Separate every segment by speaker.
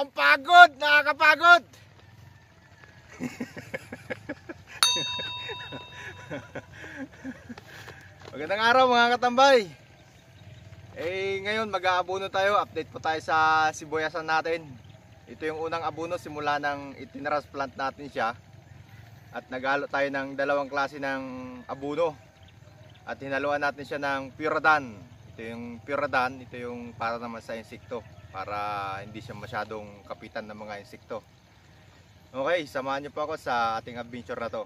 Speaker 1: Ang pagod! Nakakapagod! Magandang araw mga katambay! Eh ngayon mag-aabono tayo, update po tayo sa sibuyasan natin. Ito yung unang abono simula nang itinransplant natin siya. At naghalo tayo ng dalawang klase ng abono. At hinaluan natin siya ng Puradan. Ito yung Puradan, ito yung para naman sa insekto. Para hindi siya masyadong kapitan ng mga insekto. Okay, samahan niyo po ako sa ating adventure na to.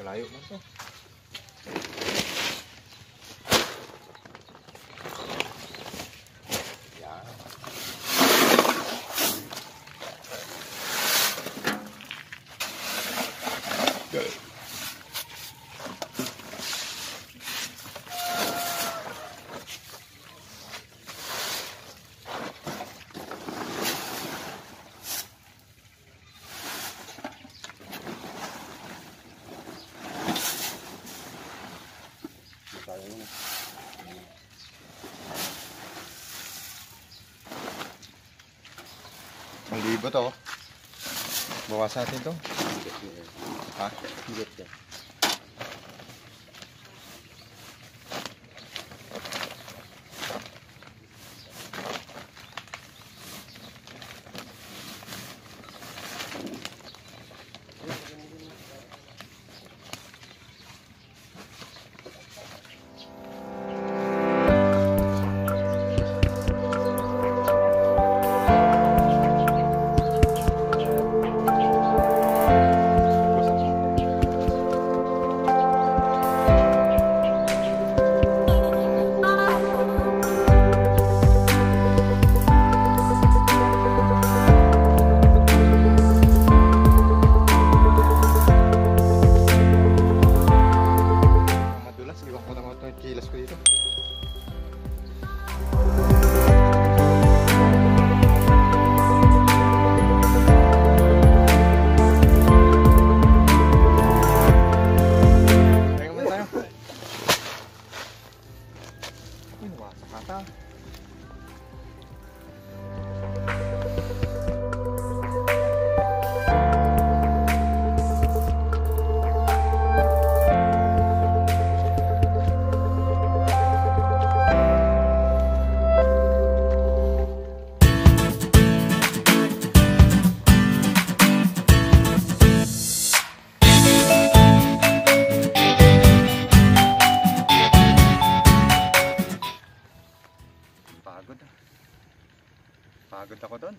Speaker 1: Kalayo man to. Yan. Ang libo to. oh. Bawas natin to. Ha? Madulas,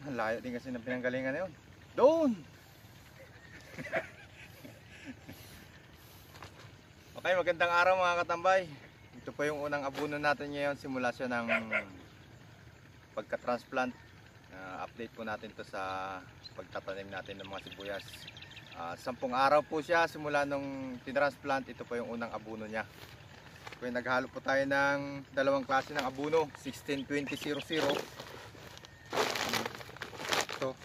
Speaker 1: Ang layo din kasi ng pinanggalingan na yun. Doon! okay, magandang araw mga katambay. Ito po yung unang abuno natin ngayon. Simula siya ng pagka-transplant. Ah, update po natin to sa pagtatanim natin ng mga sibuyas. Ah, sampung araw po siya simula nung tinransplant. Ito po yung unang abuno niya. Kaya naghalo po tayo ng dalawang klase ng abuno, 16-20-00. Ito,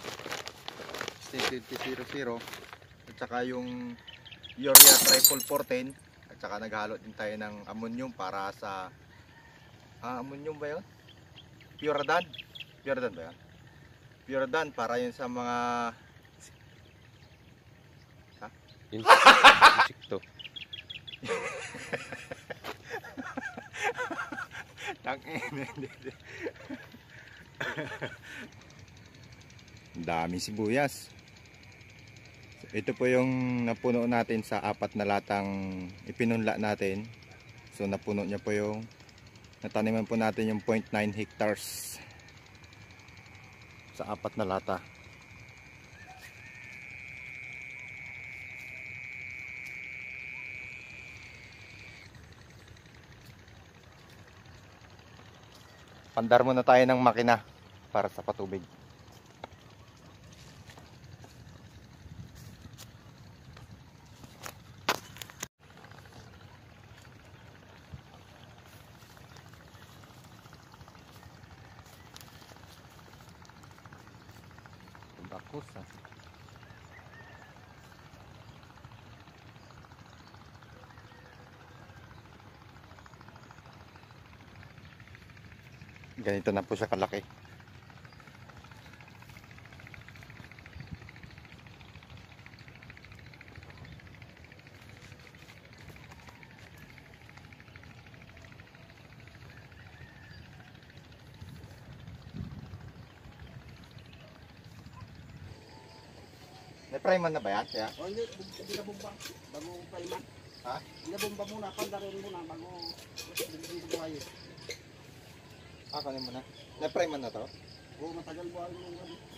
Speaker 1: 16-20-00. At saka yung urea triple 14. At saka naghalo din tayo ng ammonium para sa... Ah, ammonium ba yun? Puradan. Puradan ba yun? Puradan para yun sa mga...
Speaker 2: Insekto.
Speaker 1: Ang daming sibuyas. Ito po yung napuno natin sa apat na latang ipinunla natin. So napuno niya po yung nataniman po natin yung 0.9 hectares sa apat na lata. Pandar muna tayo ng makina para sa patubig. Ganito na po siya kalaki. Na-prime na ba yan? Kaya?
Speaker 2: O hindi, hindi na bomba. Bago palima.
Speaker 1: Ha?
Speaker 2: Hindi na bomba muna. Pandarin muna. Bago bibigyan ko buhay.
Speaker 1: Ah, kanin mo na. Na-prime na to?
Speaker 2: O matagal mo. ano.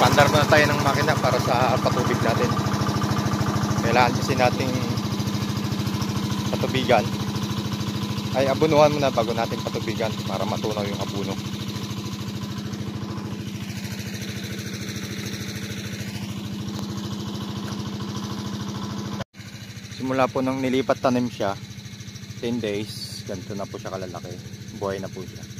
Speaker 1: Pandar muna tayo ng makina para sa patubig natin. Kailangan kasi nating patubigan. Ay, abunuhan muna bago natin patubigan para matunaw yung abuno. Simula po nung nilipat tanim siya, 10 days, ganito na po siya kalalaki. Buhay na po siya.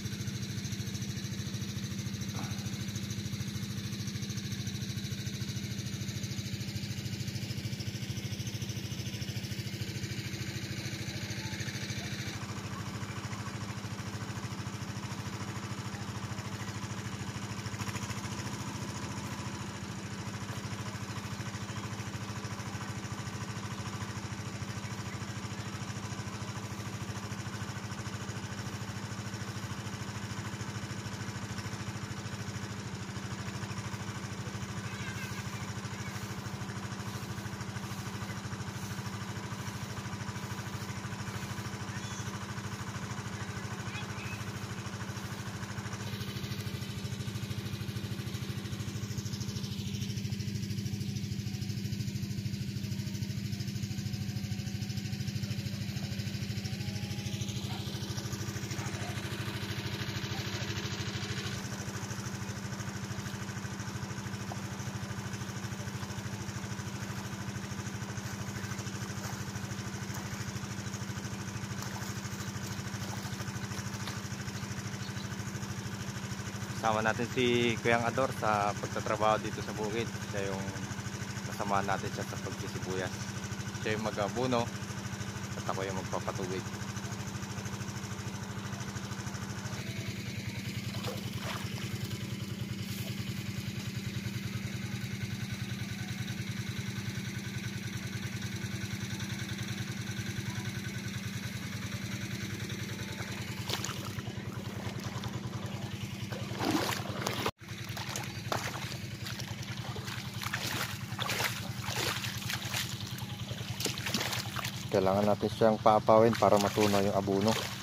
Speaker 1: Sama natin si Kuyang Ador sa pagtatrabaho dito sa bukid. Siya yung kasama natin siya sa pagsisibuyas. Siya yung mag-abuno at ako yung magpapatuwid. Kailangan natin siyang paapawin para matunaw yung abuno.